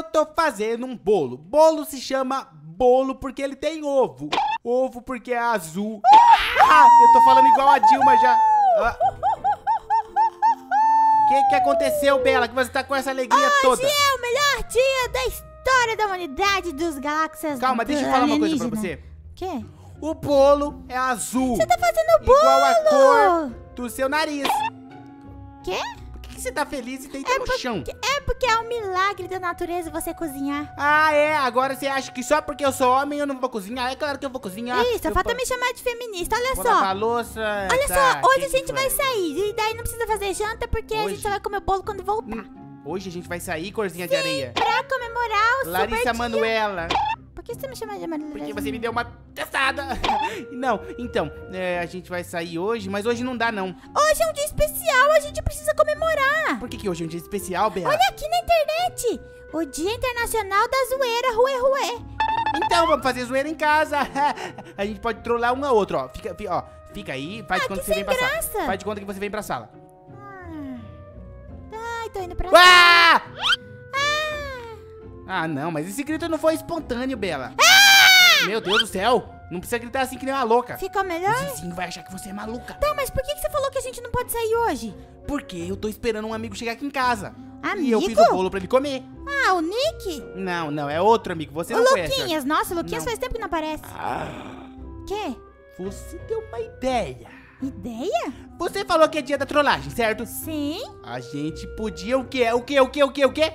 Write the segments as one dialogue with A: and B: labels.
A: Eu tô fazendo um bolo. Bolo se chama bolo porque ele tem ovo. Ovo porque é azul. Ah, eu tô falando igual a Dilma já. Ah. O que, que aconteceu, Bela? Que você tá com essa alegria toda?
B: Hoje é o melhor dia da história da humanidade dos galáxias
A: Calma, deixa eu falar uma coisa pra você.
B: Quê?
A: O bolo é azul.
B: Você tá fazendo bolo!
A: Igual a cor do seu nariz.
B: Quê?
A: Por que, que você tá feliz e deita
B: É
A: no chão?
B: é porque é um milagre da natureza você cozinhar.
A: Ah, é? Agora você acha que só porque eu sou homem eu não vou cozinhar? É claro que eu vou cozinhar.
B: Isso,
A: eu
B: falta
A: vou-
B: me chamar de feminista. Olha
A: Vou
B: só.
A: a louça.
B: Olha
A: tá,
B: só, hoje a gente vai sair. E daí não precisa fazer janta porque a
A: Hoje?
B: gente só vai comer bolo quando voltar.
A: Hoje a gente vai sair, corzinha de areia.
B: Pra comemorar o
A: Larissa
B: super dia. Por que você me chama de Manuela?
A: Porque você me deu uma testada. Não, então, é, a gente vai sair hoje, mas hoje não dá, não.
B: Hoje é um dia especial, a gente precisa comemorar.
A: Por que, que hoje é um dia especial, Bela?
B: Olha aqui na internet. O Dia Internacional da Zoeira Ruê Ruê.
A: Então, vamos fazer zoeira em casa. A gente pode trollar um ao outro, ó. Fica, fi- ó, fica aí, faz de
B: Ah,
A: conta
B: que
A: você vem pra
B: sem
A: sala.
B: graça.
A: Faz de conta que você vem pra sala.
B: Ai, tô indo pra...
A: Ah!
B: Ah!
A: Ah, não, mas esse grito não foi espontâneo, Bela.
B: Ah!
A: Meu Deus do céu. Não precisa gritar assim que nem uma louca.
B: Ficou melhor?
A: O vizinho vai achar que você é maluca.
B: Tá, mas por que que você falou que a gente não pode sair hoje?
A: Porque eu tô esperando um amigo chegar aqui em casa. E
B: Amigo?
A: eu fiz o bolo pra ele comer.
B: Ah, o Nick?
A: Não, não, é outro amigo. Você
B: o
A: não conhece.
B: Luquinhas. Nossa, o Luquinhas
A: Não.
B: faz tempo que não aparece.
A: Ah,
B: Quê?
A: você deu uma ideia.
B: Ideia?
A: Você falou que é dia da trollagem, certo?
B: Sim.
A: A gente podia o quê? O quê? O quê? O quê? O quê?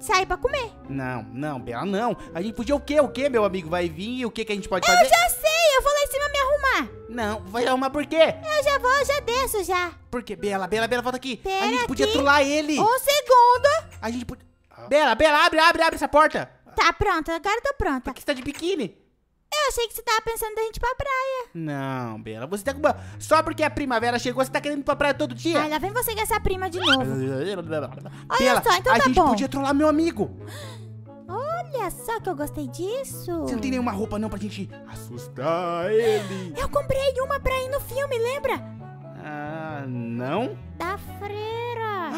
B: Sair pra comer.
A: Não, não, Bela, não. A gente podia o quê? O quê, meu amigo? Vai vir e o que que a gente pode
B: Eu
A: fazer?
B: já sei, eu vou lá em cima me arrumar.
A: Não, vai arrumar por quê?
B: Eu já vou, eu já desço já.
A: Por quê? Bela, Bela, Bela, volta aqui.
B: Pera
A: a gente podia
B: aqui.
A: trollar ele.
B: Um segundo.
A: A gente podia... Bela, Bela, abre, abre, abre essa porta.
B: Tá pronta, agora eu tô pronta.
A: Por que você tá de biquíni?
B: Eu achei que você tava pensando da gente ir pra praia.
A: Não, Bela, você tá com uma... Só porque a primavera chegou, você tá querendo ir pra praia todo dia?
B: Ai, lá vem você com essa prima de novo.
A: Bela,
B: só, então
A: a
B: tá
A: gente
B: bom.
A: podia trollar meu amigo.
B: Olha só que eu gostei disso.
A: Você não tem nenhuma roupa não pra gente assustar ele?
B: Eu comprei uma pra ir no filme, lembra?
A: Ah, não?
B: Da freira.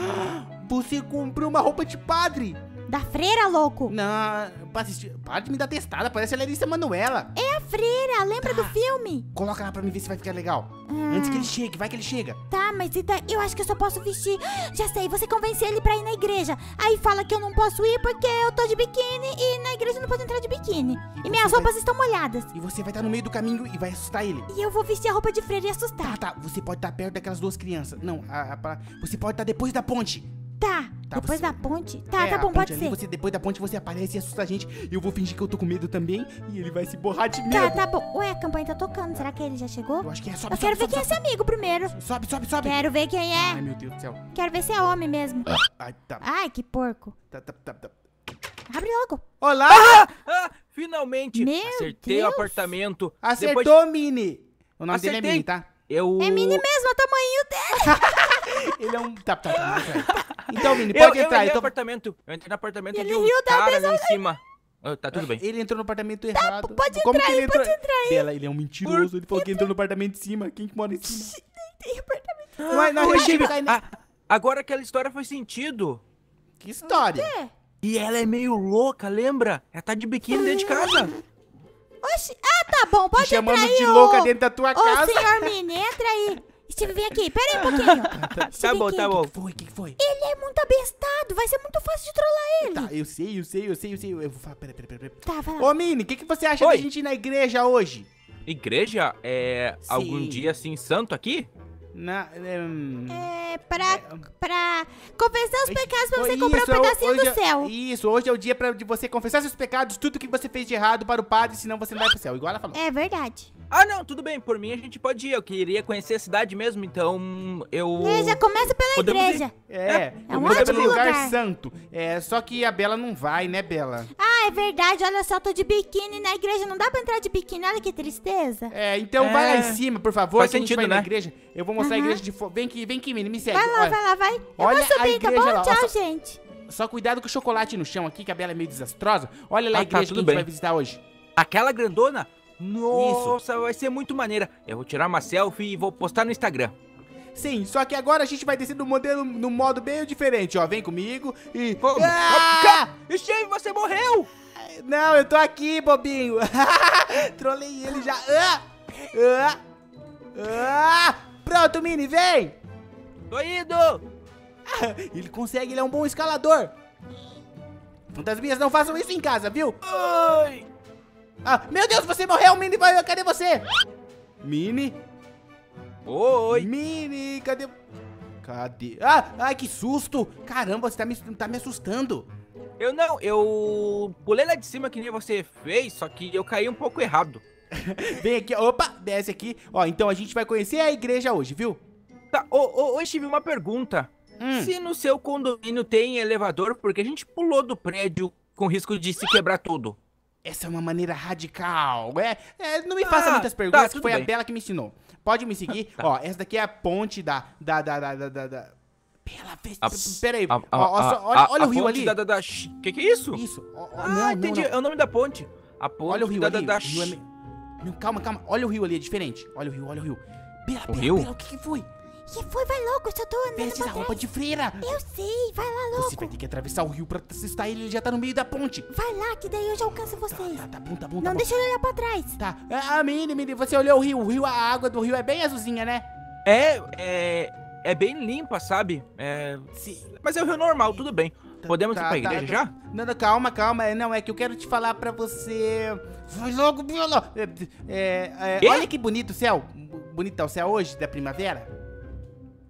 A: Você comprou uma roupa de padre.
B: Da freira, louco.
A: Não, pra assistir... Para de me dar testada, parece a Larissa Manuela.
B: É a freira, lembra do filme?
A: Coloca lá pra mim ver se vai ficar legal.
B: Ah.
A: Antes que ele chegue, vai que ele chega.
B: Tá, mas e daí? eu acho que eu só posso vestir. Já sei, você convence ele pra ir na igreja. Aí fala que eu não posso ir porque eu tô de biquíni e na igreja não pode entrar de biquíni. E minhas
A: você vai-
B: roupas estão molhadas.
A: E você vai estar no meio do caminho e vai assustar ele.
B: E eu vou vestir a roupa de freira e assustar.
A: Tá, tá, você pode estar perto daquelas duas crianças. Não, a, a- você pode estar depois da ponte.
B: Tá,
A: Tá,
B: depois
A: você-
B: da ponte. Tá,
A: É,
B: tá
A: a
B: bom,
A: ponte
B: pode
A: ali,
B: ser.
A: Você, depois da ponte você aparece e assusta a gente. E eu vou fingir que eu tô com medo também. E ele vai se borrar de medo.
B: Tá, tá bom. Ué, a campanha tá tocando. Será que ele já chegou?
A: Eu acho que é. Sobe,
B: Eu quero ver
A: sobe,
B: quem é
A: sobe,
B: esse amigo primeiro.
A: sobe, sobe, sobe, sobe.
B: Quero ver quem
A: Ai,
B: é.
A: meu Deus do céu.
B: Quero ver se é homem mesmo.
A: Ai, tá,
B: Ai, que porco.
A: tá, tá, tá, tá.
B: Abre logo.
A: Olá!
C: Ah, finalmente!
B: Meu
C: Acertei
B: Deus.
C: o apartamento.
A: Acertou,
C: Depois
A: Mini. O nome dele é
C: Acertei.
A: Mini, tá?
C: Eu...
B: É mini mesmo, é o tamanho dele.
A: Ele é um... Tá, tá, tá. não sei. Então, Mini,
C: Eu,
A: pode
C: eu
A: entrar.
C: errei
A: então...
C: no apartamento. Eu entrei no apartamento
B: Ele
C: de um
B: riu da
C: cara ali em cima. Ah, tá tudo bem.
A: Ele entrou no apartamento errado.
B: pode
A: Como
B: entrar
A: que
B: aí,
A: ele entrou?
B: pode entrar aí.
A: Bela, ele é um mentiroso. Ele falou que entrou no apartamento de cima. Quem que mora em cima?
B: Tem apartamento.
C: Chico,
A: cair ne-
C: ah, agora aquela história faz sentido.
A: Que história?
C: E ela é meio louca, lembra? Ela tá de biquíni dentro de casa.
B: Oxi. Ah, tá bom, pode
A: Te chamando
B: entrar aí,
A: de
B: ô-
A: louca dentro da tua
B: Ô,
A: casa.
B: senhor Mini, entra aí. Steve, vem aqui. Pera aí um pouquinho.
C: Tá
B: Steve,
C: bom,
B: aqui.
C: tá bom.
A: O que foi? O que foi?
B: Ele é muito abestado. Vai ser muito fácil de trollar ele.
A: Tá, eu sei, eu sei, eu sei, eu sei. Eu vou falar. Pera, pera, pera. pera.
B: Tá, vai lá.
A: Ô, Mini, o que, que você acha
C: Oi.
A: da gente ir na igreja hoje?
C: Igreja é
A: Sim.
C: algum dia assim santo aqui?
A: Na. hum,
B: É pra, pra confessar os pecados pra você
A: Isso,
B: comprar um pedacinho
A: hoje
B: do
A: é-
B: céu.
A: Isso, hoje é o dia pra, de você confessar seus pecados, tudo que você fez de errado para o padre, senão você não vai pro céu. Igual ela falou.
B: É verdade.
C: Ah, não, tudo bem. Por mim a gente pode ir. Eu queria conhecer a cidade mesmo, então eu...
B: É, já começa pela
C: Podemos ir.
B: igreja.
A: É,
B: É um ótimo
A: lugar,
B: lugar.
A: santo. É, só que a Bela não vai, né, Bela?
B: Ah, é verdade. Olha só, tô de biquíni na igreja. Não dá pra entrar de biquíni. Olha que tristeza.
A: É, então
C: É.
A: vai lá em cima, por favor,
C: Faz
A: a
C: sentido,
A: vai na
C: né?
A: igreja. Eu vou mostrar a
B: Aham.
A: igreja de fora. Vem aqui, vem aqui, Mini, me segue.
B: Vai lá,
A: Olha,
B: vai lá, vai. Eu
A: Olha
B: vou
A: a
B: subir, tá
A: igreja
B: bom?
A: lá,
B: Tchau,
A: só-
B: gente.
A: Só cuidado com o chocolate no chão aqui, que a Bela é meio desastrosa. Olha lá a
C: Ah, tá,
A: igreja que a gente
C: bem.
A: vai visitar hoje.
C: Aquela grandona? Nossa, vai ser muito maneira. Eu vou tirar uma selfie e vou postar no Instagram.
A: Sim. Só que agora a gente vai descer no modelo, no modo bem diferente, ó. Vem comigo e... Ah!
C: Steve, você morreu!
A: Não, eu tô aqui, bobinho. Trolei ele já. Ah! Ah! Ah! Pronto, Mini, vem.
C: Tô indo!
A: Ele consegue, ele é um bom escalador. Fantasminhas, não façam isso em casa, viu?
C: Ai!
A: Ah, meu Deus, você morreu, Mini, cadê você? Mini?
C: Oi!
A: Mini, cadê? Cadê? Ah, ai, que susto! Caramba, você tá me, tá me assustando.
C: Eu não, eu pulei lá de cima que nem você fez, só que eu caí um pouco errado.
A: Vem aqui, opa, desce aqui. Ó, então a gente vai conhecer a igreja hoje, viu?
C: Tá, ô, ô, ô Steve, uma pergunta.
A: Hum.
C: Se no seu condomínio tem elevador, porque a gente pulou do prédio com risco de se quebrar tudo?
A: Essa é uma maneira radical. É, é, não me faça
C: Ah,
A: muitas
C: tá,
A: perguntas,
C: tudo
A: foi a
C: bem.
A: Bela que me ensinou. Pode me seguir.
C: Tá.
A: Ó, essa daqui é a ponte da. Da. Da. Da. Da. da, da... Bela, vê-
C: A-
A: pera.
C: A-
A: Ó,
C: a- a-
A: olha,
C: a-
A: olha
C: a
A: o rio ali.
C: Da, da, da... Que que é isso?
A: Isso. ó,
C: Ah,
A: não,
C: entendi.
A: não.
C: É o nome da ponte. A ponte
A: Olha o rio
C: da,
A: ali.
C: da, da...
A: é Não, calma, calma. Olha o rio ali, é diferente. Olha o rio, olha o rio. Bela,
C: O rio?
A: O que, que foi?
B: Que foi? Vai logo, eu só tô andando
A: Veste roupa de freira.
B: Eu sei, vai lá
A: Você
B: logo.
A: vai ter que atravessar o rio pra assustar ele, ele já tá no meio da ponte.
B: Vai lá, que daí eu já alcanço vocês.
A: Tá, tá bom, tá bom, tá
B: Não
A: bom.
B: deixa eu olhar pra trás.
A: Tá. Ah, Mini, Mini, você olhou o rio. O rio, a água do rio é bem azulzinha, né?
C: É, é... É bem limpa, sabe? É...
A: Sim.
C: Mas é o rio normal, tudo bem. Podemos
A: Tá,
C: ir pra
A: tá,
C: igreja
A: tá.
C: já?
A: Não, não, calma, calma. É, Não, é que eu quero te falar pra você. Vai logo, Bela. É, é, é, olha que bonito o céu. Bonito tá o céu hoje, da primavera.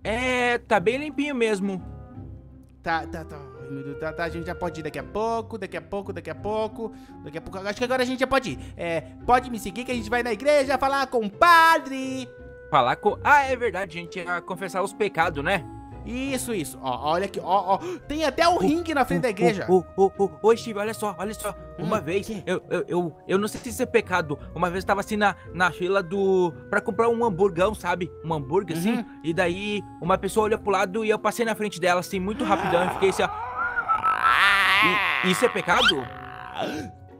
C: É, tá bem limpinho mesmo.
A: Tá, tá, tá. Tá, tá, a gente já pode ir daqui a pouco, daqui a pouco, daqui a pouco, daqui a pouco. Acho que agora a gente já pode ir. É, pode me seguir que a gente vai na igreja falar com o padre.
C: Falar com... Ah, é verdade, a gente ia confessar os pecados, né?
A: Isso, isso. Ó, olha aqui, ó, ó. Tem até um ringue na frente da igreja.
C: Ô, ô, ô, ô, Steve, olha só, olha só. Uma
A: Hum,
C: vez,
A: quê?
C: eu, eu, eu, eu não sei se isso é pecado. Uma vez eu tava assim na, na fila do. pra comprar um hamburgão, sabe? Um hambúrguer assim.
A: Uhum.
C: E daí uma pessoa olhou pro lado e eu passei na frente dela assim, muito rapidão. E fiquei assim, ó. E- isso é pecado?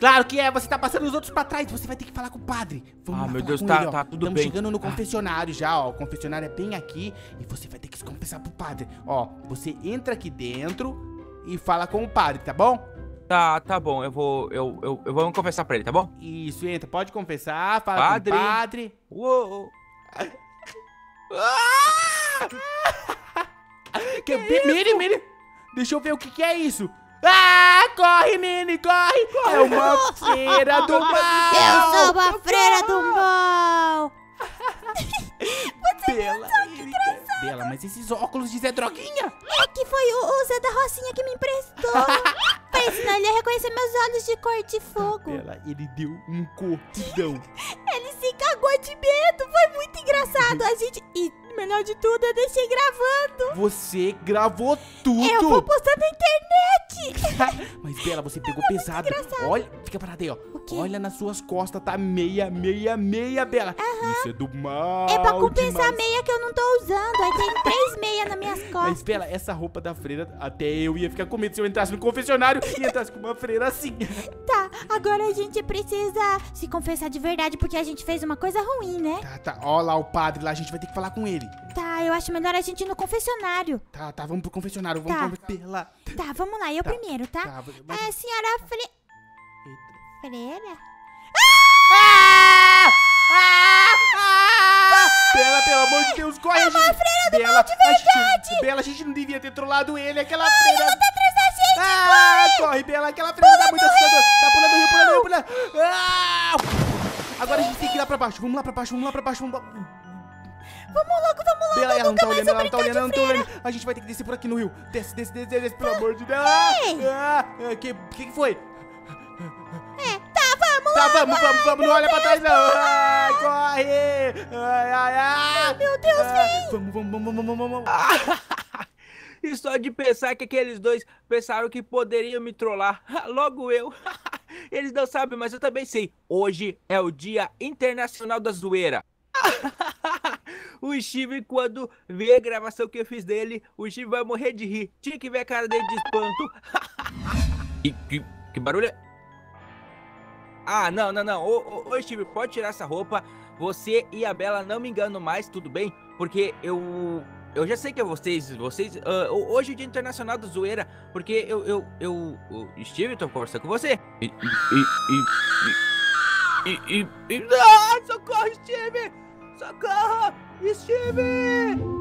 A: Claro que é, você tá passando os outros pra trás, você vai ter que falar com o padre. Vamos
C: Ah,
A: lá
C: meu Deus, tá-
A: ele,
C: tá, tudo bem.
A: chegando no
C: Ah.
A: confessionário já, ó. O confessionário é bem aqui e você vai ter que se confessar pro padre. Ó, você entra aqui dentro e fala com o padre, tá bom?
C: Tá, tá bom, eu vou. Eu, eu, eu vou confessar pra ele, tá bom?
A: Isso, entra, pode confessar, fala
C: Padre.
A: com o padre.
C: Uou!
A: Que, Mini, Mini, deixa eu ver o que que é isso. Ah, corre, Mini, corre. É uma feira do mal.
B: Eu sou uma freira do mal.
A: Bela, ele- Bela, mas esses óculos de Zé Droguinha?
B: É que foi o, o Zé da Rocinha que me emprestou. pra ensinar ele a reconhecer meus olhos de cor de fogo.
A: Bela, ele deu um cortidão.
B: Ele se cagou de medo. Foi muito engraçado. A gente. E melhor de tudo, eu deixei gravando.
A: Você gravou tudo.
B: Eu vou postar na internet.
A: Mas, Bela, você pegou pesado. Olha, fica parada aí, ó. Olha nas suas costas, tá meia, meia, meia, Bela. Isso é do mal.
B: É pra compensar a meia que eu não tô usando. Aí tem três meias nas minhas
A: Mas,
B: costas.
A: Bela, essa roupa da freira, até eu ia ficar com medo se eu entrasse no confessionário e entrasse com uma freira assim.
B: Tá, agora a gente precisa se confessar de verdade porque a gente fez uma coisa ruim, né?
A: Tá, tá. Ó lá o padre lá, a gente vai ter que falar com ele.
B: Tá, eu acho melhor a gente ir no confessionário.
A: Tá, tá, vamos pro confessionário, vamos
B: Tá.
A: pro... Bela.
B: Tá, vamos lá, eu
A: Tá,
B: primeiro, tá?
A: Tá, mas...
B: É, senhora Fre...
A: Eita.
B: Freira?
A: Ah! Ah! Ah! Bela, pelo amor de Deus, corre! É uma freira do Bela, mal de verdade! Bela, a gente não devia ter trollado ele, aquela freira...
B: Ela tá atrás da gente!
A: Ah, corre, Bela, aquela freira tá muito assustadora. Tá pulando rio, pulando rio, pulando... Ah! Agora a gente tem que ir lá pra baixo, vamos lá pra baixo, vamos lá pra baixo, vamos lá...
B: Vamos logo, vamos logo!
A: Bela, ela não tá olhando, ela não tá olhando, ela não tá olhando. A gente vai ter que descer por aqui no rio. Desce, desce, desce, desce, pelo amor de Deus. Ah,
B: Ei.
A: ah, ah, que, que que foi?
B: É, tá, vamos
A: Tá,
B: logo!
A: vamos, vamos, vamos, não olha pra trás não. Ai, corre. Ai, ai, ai.
B: Meu Deus,
A: Ah,
B: vem!
A: Vamos, vamos, vamos, vamos, vamos, vamos.
C: E só de pensar que aqueles dois pensaram que poderiam me trollar. Logo eu. Eles não sabem, mas eu também sei. Hoje é o Dia Internacional da Zoeira. O Steve, quando vê a gravação que eu fiz dele, o Steve vai morrer de rir. Tinha que ver a cara dele de espanto. que, que, que barulho é? Ah, não, não, não. Ô, ô, ô, Steve, pode tirar essa roupa. você e a Bela não me enganam mais, tudo bem? Porque eu. Eu já sei que é vocês. Vocês. ah, hoje é Dia Internacional da Zoeira. Porque eu. Eu. Eu. o Steve, tô conversando com você. E. E. E. E. e, e, e ah, socorro, Steve! Socorro! Steve!